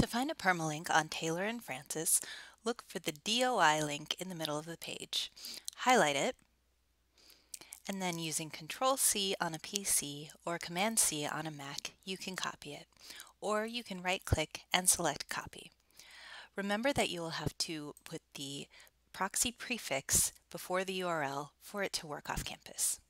To find a permalink on Taylor and Francis, look for the DOI link in the middle of the page. Highlight it, and then using Control-C on a PC or Command-C on a Mac, you can copy it. Or you can right-click and select Copy. Remember that you will have to put the proxy prefix before the URL for it to work off campus.